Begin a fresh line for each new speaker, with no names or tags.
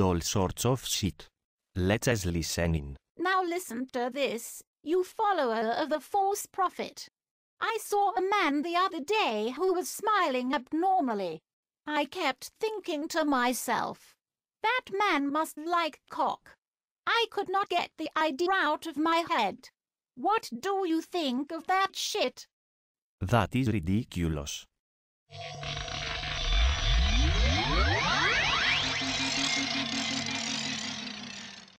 all sorts of shit. Let's us listen in.
Now listen to this, you follower of the false prophet. I saw a man the other day who was smiling abnormally. I kept thinking to myself, that man must like cock. I could not get the idea out of my head. What do you think of that shit?
That is ridiculous.